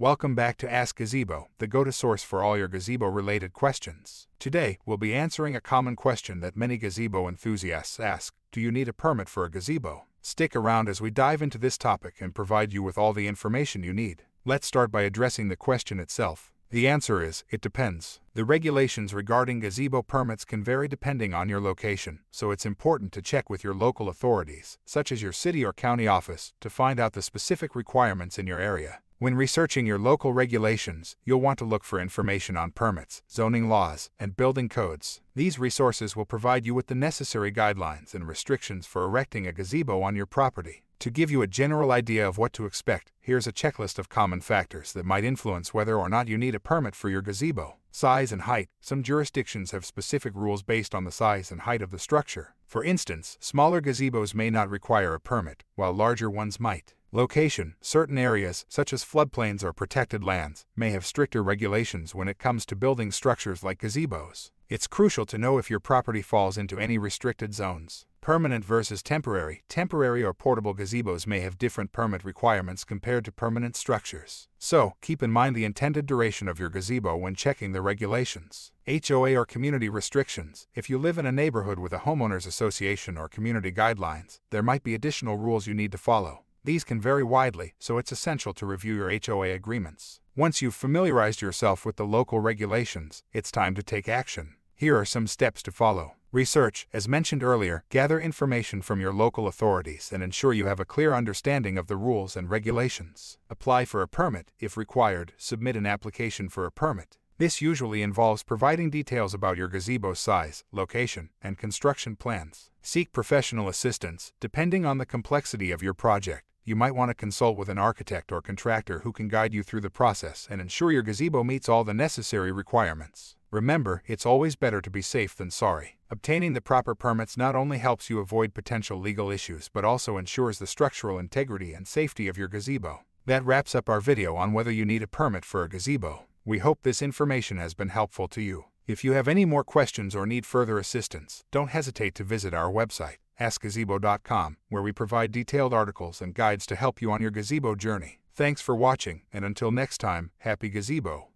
Welcome back to Ask Gazebo, the go to source for all your gazebo related questions. Today, we'll be answering a common question that many gazebo enthusiasts ask Do you need a permit for a gazebo? Stick around as we dive into this topic and provide you with all the information you need. Let's start by addressing the question itself. The answer is, it depends. The regulations regarding gazebo permits can vary depending on your location, so it's important to check with your local authorities, such as your city or county office, to find out the specific requirements in your area. When researching your local regulations, you'll want to look for information on permits, zoning laws, and building codes. These resources will provide you with the necessary guidelines and restrictions for erecting a gazebo on your property. To give you a general idea of what to expect, here's a checklist of common factors that might influence whether or not you need a permit for your gazebo. Size and height. Some jurisdictions have specific rules based on the size and height of the structure. For instance, smaller gazebos may not require a permit, while larger ones might. Location Certain areas, such as floodplains or protected lands, may have stricter regulations when it comes to building structures like gazebos. It's crucial to know if your property falls into any restricted zones. Permanent versus temporary. Temporary or portable gazebos may have different permit requirements compared to permanent structures. So, keep in mind the intended duration of your gazebo when checking the regulations. HOA or community restrictions. If you live in a neighborhood with a homeowners association or community guidelines, there might be additional rules you need to follow. These can vary widely, so it's essential to review your HOA agreements. Once you've familiarized yourself with the local regulations, it's time to take action. Here are some steps to follow. Research, as mentioned earlier, gather information from your local authorities and ensure you have a clear understanding of the rules and regulations. Apply for a permit. If required, submit an application for a permit. This usually involves providing details about your gazebo size, location, and construction plans. Seek professional assistance, depending on the complexity of your project you might want to consult with an architect or contractor who can guide you through the process and ensure your gazebo meets all the necessary requirements. Remember, it's always better to be safe than sorry. Obtaining the proper permits not only helps you avoid potential legal issues but also ensures the structural integrity and safety of your gazebo. That wraps up our video on whether you need a permit for a gazebo. We hope this information has been helpful to you. If you have any more questions or need further assistance, don't hesitate to visit our website askgazebo.com, where we provide detailed articles and guides to help you on your gazebo journey. Thanks for watching, and until next time, happy gazebo!